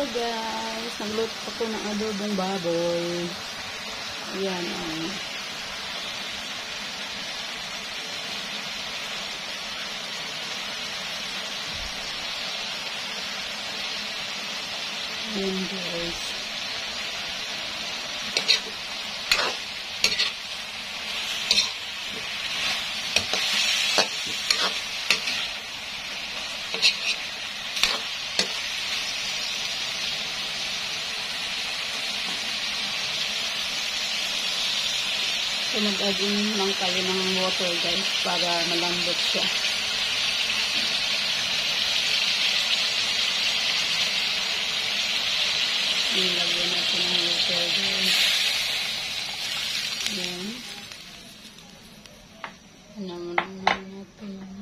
Magluto ako ng adobong baboy. Ayan, oh. Ayan, guys. So, nag-add-in lang tayo ng water, guys, para malambot siya. Nilagyan natin ng water, guys. Yan. Ano mo natin.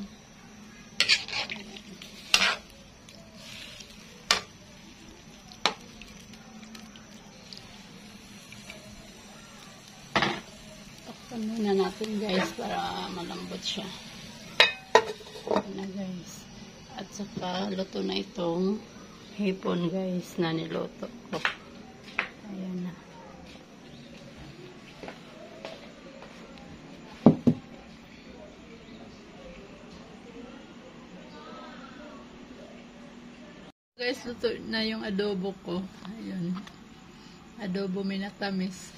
Takpan muna natin guys para malambot siya. Ayan na guys. At saka luto na itong hipon guys na niluto ko. Ayan na. Guys, luto na yung adobo ko. Ayan. Adobo minatamis.